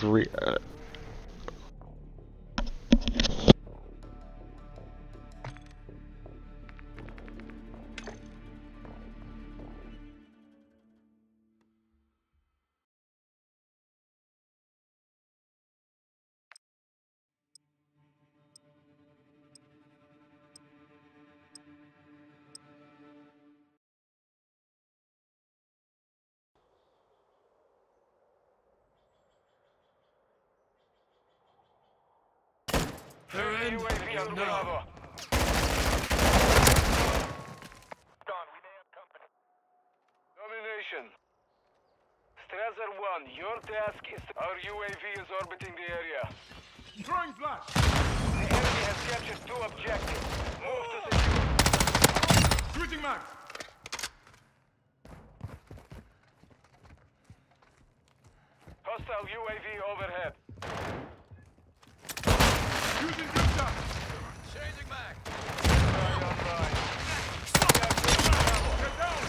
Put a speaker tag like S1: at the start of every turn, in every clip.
S1: three. Uh,
S2: have company. Domination. Strasser 1, your task is... Our UAV is orbiting the area.
S3: Throwing flash.
S2: The enemy has captured two objectives. Move to secure.
S3: Switching max.
S2: Hostile UAV overhead.
S3: Using good shot.
S2: Changing back. Fire online. Capture Bravo.
S3: Get down.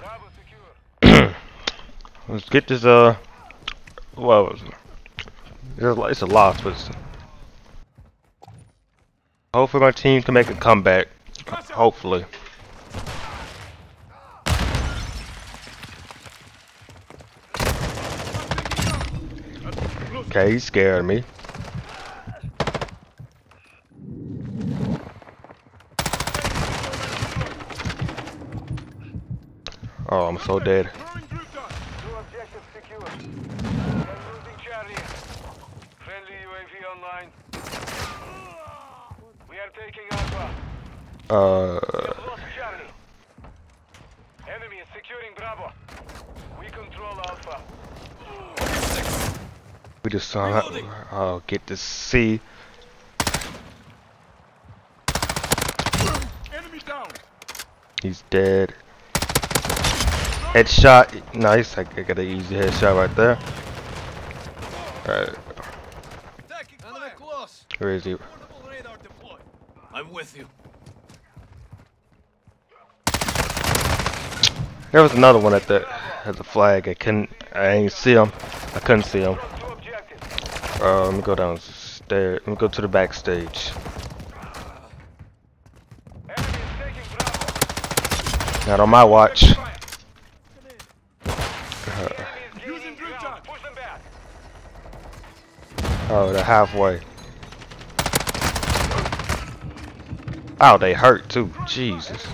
S2: Bravo secure.
S1: let's get this. Uh, well, it's, a loss, but hopefully my team can make a comeback. Hopefully. Okay, he scared me. Oh, I'm so dead.
S3: Throwing group shot.
S2: Two objectives secure. They're losing Charlie. Friendly UAV online. We are taking Alpha.
S1: Uh,
S2: lost Charlie. Enemy is securing Bravo. We control Alpha.
S1: we just saw. I'll get to see.
S3: Enemy down.
S1: He's dead. Headshot. Nice. I I got an easy headshot right there. Alright.
S4: Enemy close.
S1: Where is he?
S4: Radar. I'm with you.
S1: There was another one at the at the flag. I couldn't. I ain't see him. I couldn't see him.
S2: Lost two objectives.
S1: Uh, let me go downstairs. Let me go to the backstage.
S2: Enemy is taking Bravo.
S1: Not on my watch.
S2: The enemy is
S3: Using
S2: gaining
S3: group
S2: ground.
S3: shot.
S2: Push them back.
S1: Oh, they're halfway. Oh, they hurt too. Jesus.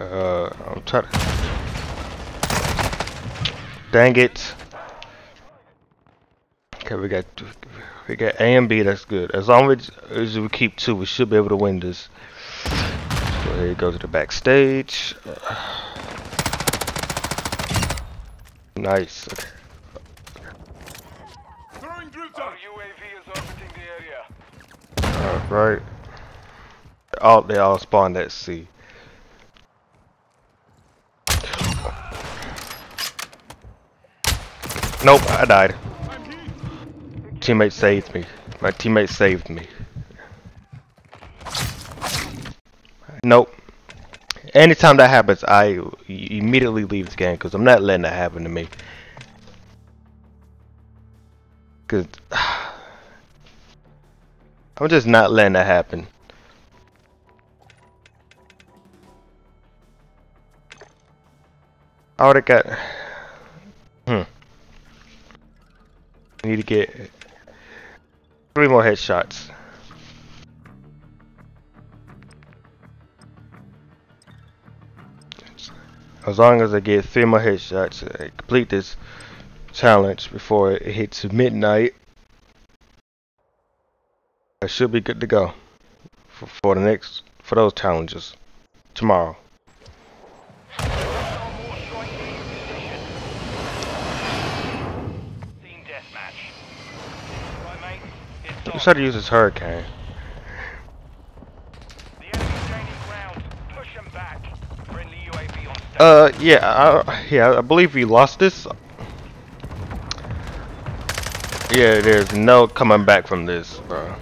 S1: Uh, I'm trying to. Dang it. Okay, we got we got A and B. That's good. As long as, as we keep two, we should be able to win this. So here you go to the backstage. Nice.
S3: Throwing shot.
S2: UAV is orbiting the area.
S1: All right. All oh, they all spawned at C. Nope, I died. Teammate saved me. My teammate saved me. Nope. Anytime that happens, I immediately leave the game because I'm not letting that happen to me. Cause I'm just not letting that happen. I already got. Hmm. I need to get three more headshots. As long as I get three more headshots, I complete this challenge before it hits midnight. I should be good to go for, for the next for those challenges tomorrow.
S2: Team deathmatch. Right, mate. It's
S1: Just try to use this hurricane.
S2: The enemy's gaining ground. Push them back. Friendly UAV on station.
S1: Uh, yeah, I, yeah, I believe we lost this. Yeah, there's no coming back from this, bro.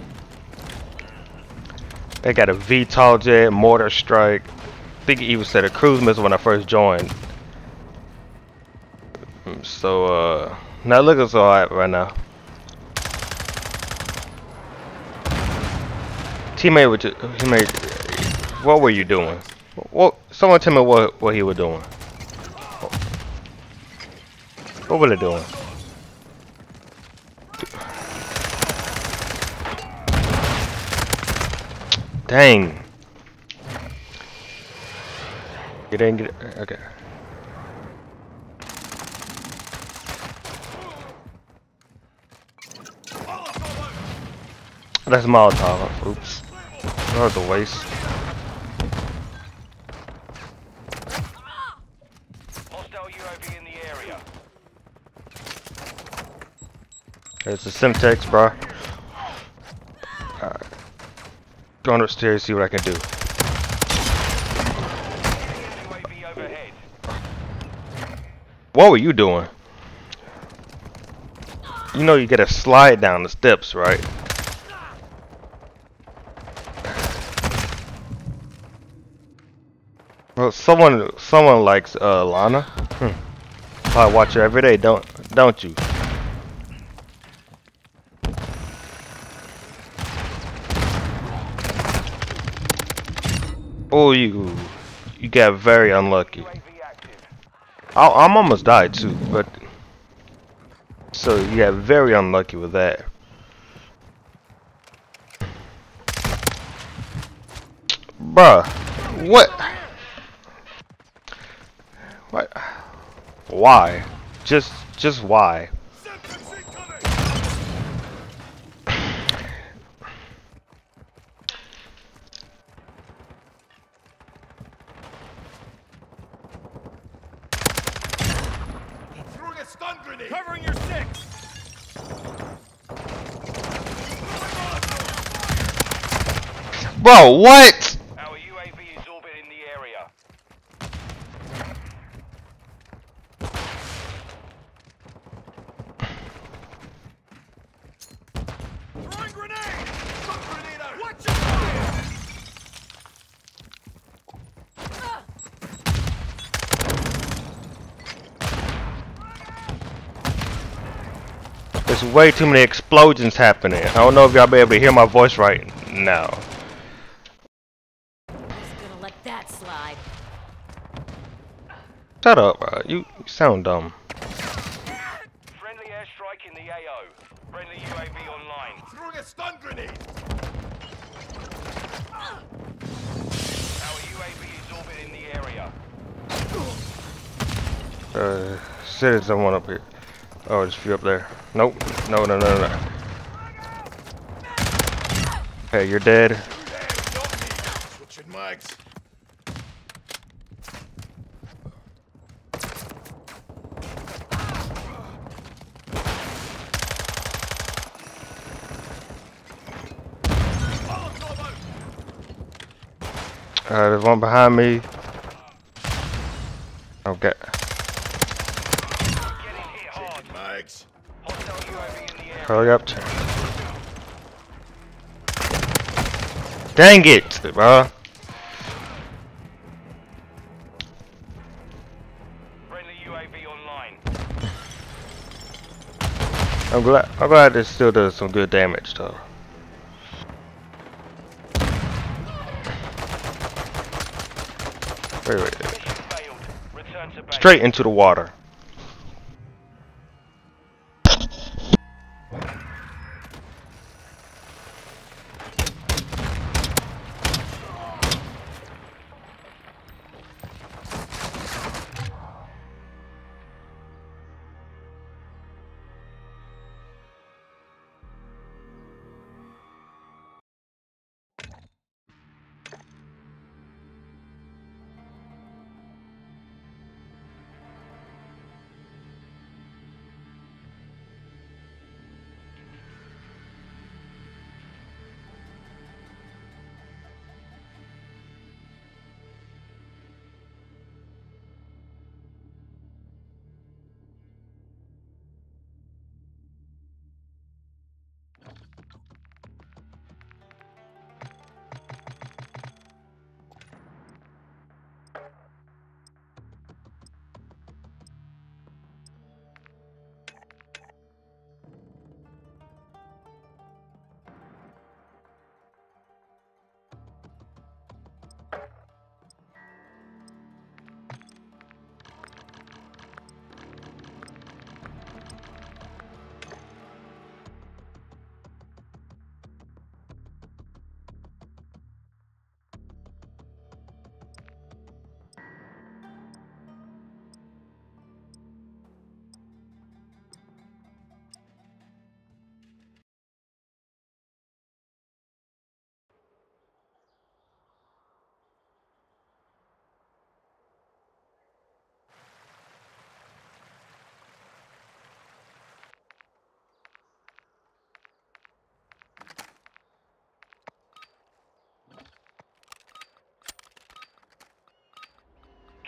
S1: They got a VTOL jet, mortar strike. I think it even said a cruise missile when I first joined. So, uh, not looking so hot right now. Teammate, would you, teammate, what were you doing? What? Someone tell me what what he was doing. What were they doing? Dang. You didn't get it? Okay. That's Molotov. Oops. That was a waste.
S2: Hostile UAV in the area.
S1: There's the Semtex, bro. Alright. Going upstairs, see what I can do. What were you doing? You know you gotta slide down the steps, right? Well, someone, someone likes uh, Lana. Hmm. I watch her every day, don't, don't you? Oh, you, you got very unlucky. I, I'm almost died too, but so you got very unlucky with that. Bruh, what? What? Why? Just, just why?
S3: Stun grenade.
S4: Covering your six.
S1: Bro, what?
S2: Our UAV is orbiting the area.
S4: Throwing grenade. Stun grenade out. Watch your fire.
S1: There's way too many explosions happening. I don't know if y'all be able to hear my voice right now.
S5: Just gonna let that slide.
S1: Shut up, bro. You, you sound dumb.
S2: Friendly airstrike in the AO. Friendly UAV online.
S3: Throwing a stun grenade.
S2: Our UAV is orbiting the area.
S1: Uh, citizen one up here. Oh, there's a few up there. Nope. No, no, no, no. Hey, you're dead.
S3: Switching mics.
S1: Uh, there's one behind me. Okay.
S2: Getting hit hard.
S3: Mics.
S2: Hostile UAV in the area.
S1: Hurry up. Dang it, bro.
S2: Friendly UAV online.
S1: I'm glad. I'm glad this still does some good damage, though. Wait, wait, wait.
S2: Mission failed. Return to base.
S1: Straight into the water.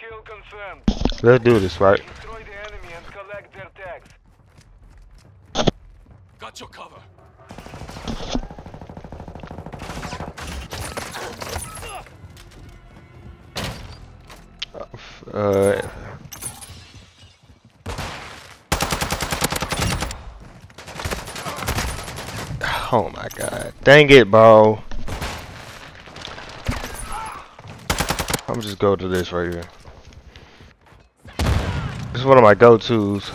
S2: Kill confirmed.
S1: Let's do this, right?
S2: Destroy the enemy and collect their tags.
S4: Got your cover.
S1: Uh. Oh my god. Dang it, bro. I'm just go to this right here. Is one of my go-tos.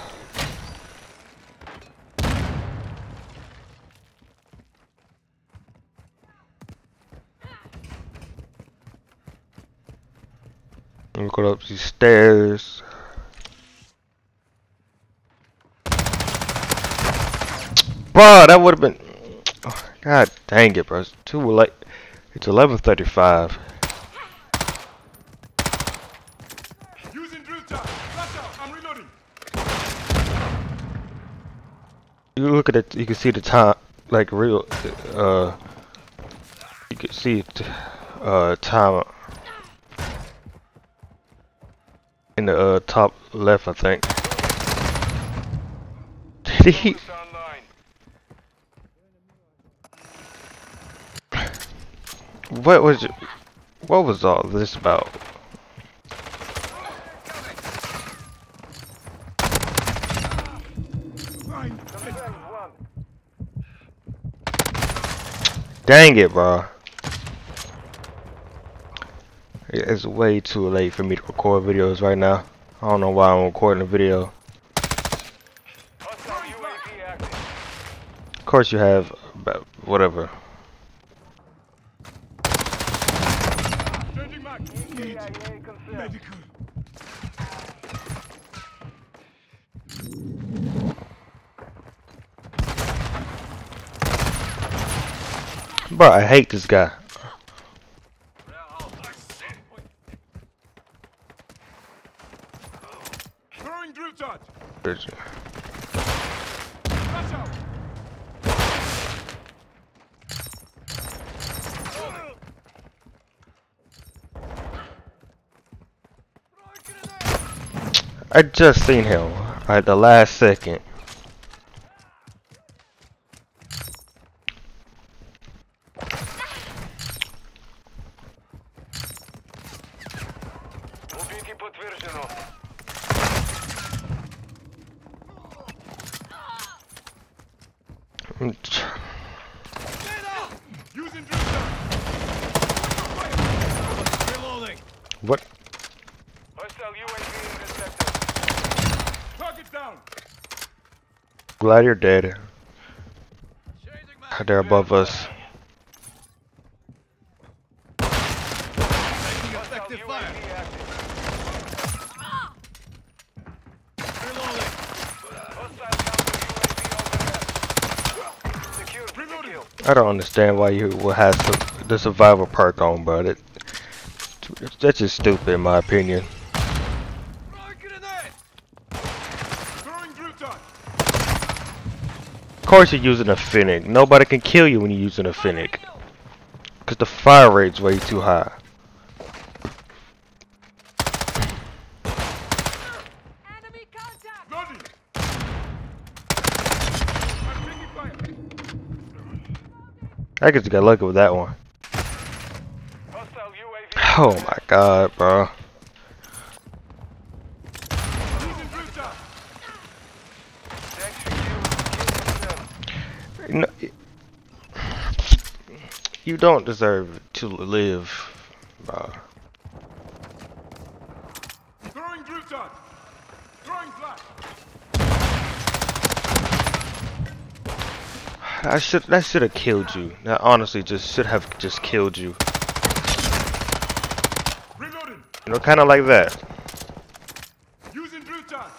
S1: Let me go up these stairs. Bro, that would have been. God dang it, bro. It's too late. It's 11:35.
S3: Using drill tag. Flash out. I'm reloading.
S1: You look at it. You can see the time, like real. Uh, you can see. Uh, time in the uh, top left, I think. Did he? What was? What was all this about?
S2: Confirmed one.
S1: Dang it, bro. It's way too late for me to record videos right now. I don't know why I'm recording a video. Of course you have, whatever. Bro, I hate this guy. I just seen him at the last second. What?
S2: Hostile UAV intercepted.
S3: Target down.
S1: Glad you're dead. They're above us.
S3: Taking
S2: Hostile
S3: effective fire.
S2: UAV active.
S3: Reloading.
S2: Hostile counter UAV overhead. Secured the
S3: Reloading.
S2: kill.
S1: I don't understand why you will have the survival perk on, but it that's just stupid in my opinion. Of course you're using a Fennec. Nobody can kill you when you're using a Fennec. Cause the fire rate's way too high. I guess you got lucky with that one. Oh my god, bro.
S3: Using drill charge.
S2: Tag secured. Kill confirmed.
S1: No, you don't deserve to live, bro.
S3: Throwing charge. Throwing flash.
S1: I should that should have killed you. That honestly just should have just killed you. You know, kind of like that.
S3: Using drill charge.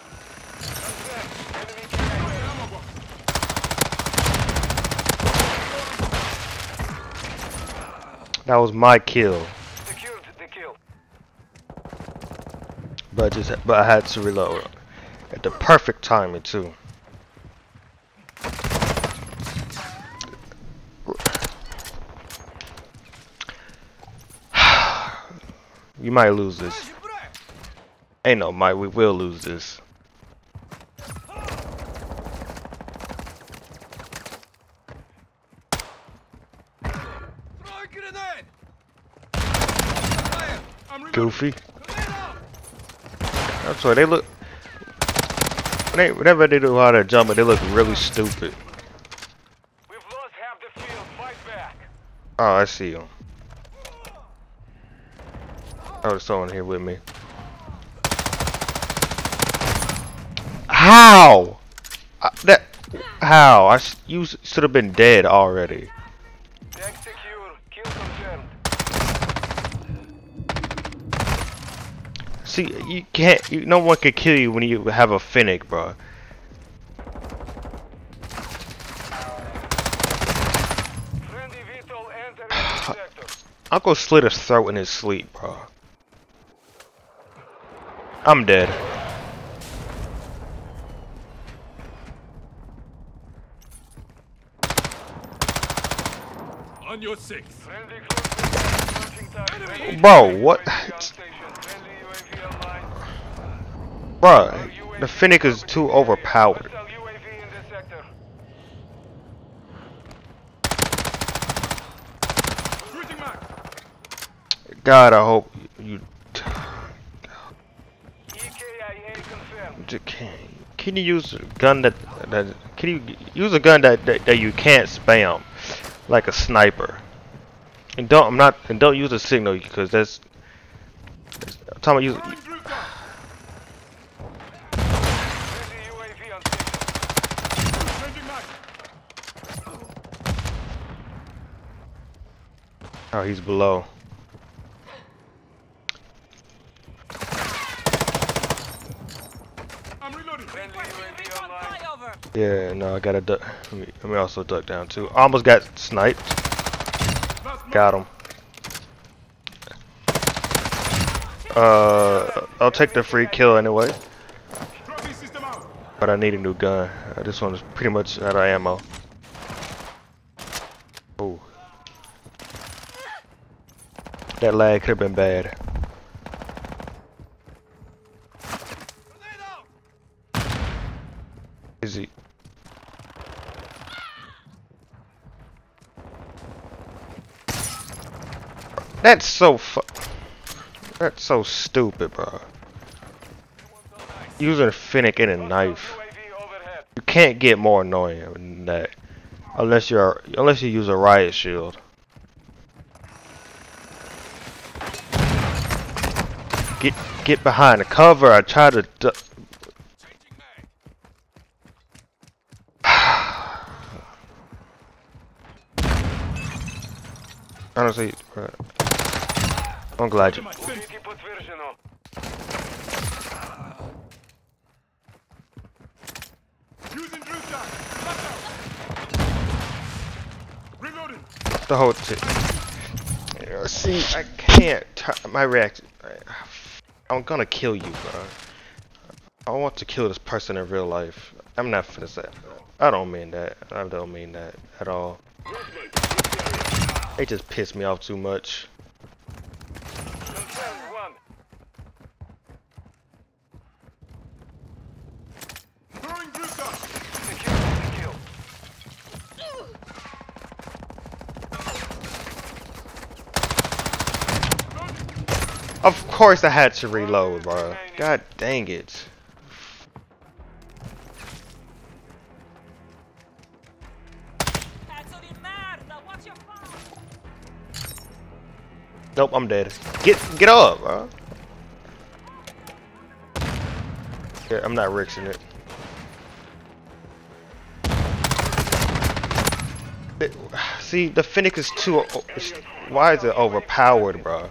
S2: Enemy kill.
S3: Ammo box.
S1: That was my kill,
S2: Secured the kill.
S1: but just but I had to reload at the perfect timing too. You might lose this. Ain't no might, we will lose this.
S4: Throw a grenade! Fire! I'm reloading.
S1: Goofy. That's why they look. They, whenever they do how to jump, they look really stupid.
S2: We've lost half the field. Fight back.
S1: Oh, I see him. There's someone here with me. How? Uh, that how? I you should have been dead already. See, you can't. You, no one can kill you when you have a Fennec, bro. Uncle slit his throat in his sleep, bro. I'm dead.
S4: On your six.
S2: Friendly close approaching target. Friendly
S1: Bro, what?
S2: UAV on station. Friendly UAV online.
S1: Bro, the Fennec is too overpowered.
S2: Hostile UAV in the sector.
S4: Shooting mark.
S1: God, I hope you.
S2: EKIA confirmed.
S1: J- Can, you use a gun that, that can you use a gun that, that that you can't spam like a sniper? And don't I'm not and don't use a signal because that's, that's I'm talking about
S4: mark.
S1: oh he's below.
S4: I'm reloading.
S2: Friendly UAV online.
S5: flyover.
S1: Yeah, no, I got a duck. Let me, let me also duck down too. Almost got sniped. Got him. Uh, I'll take the free kill anyway, but I need a new gun. Uh, this one is pretty much out of ammo. Oh. That lag could have been bad.
S4: Grenade out.
S1: Is he? That's so fu- That's so stupid, bro. Using a Fennec and a knife. You can't get more annoying than that. Unless you're unless you use a riot shield. Get get behind the cover. I try to honestly, bro, on glad. The whole thing. See, I can't. My reaction. I'm gonna kill you, bro. I want to kill this person in real life. I'm not finna say. I don't mean that. I don't mean that at all. It just pissed me off too much. Course, I had to reload, bro. God dang it. Nope, I'm dead. Get get up, bro. Yeah, I'm not rixing it. See, the Fennec is too. Why is it overpowered, bro?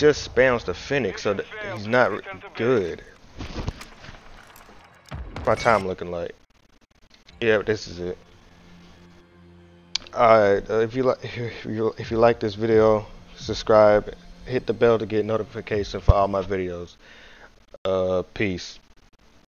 S1: just spams the Phoenix, so he's not good. My time looking like. Yeah, this is it. Alright, uh, if you like if you if you like this video, subscribe, hit the bell to get notification for all my videos. Uh, peace.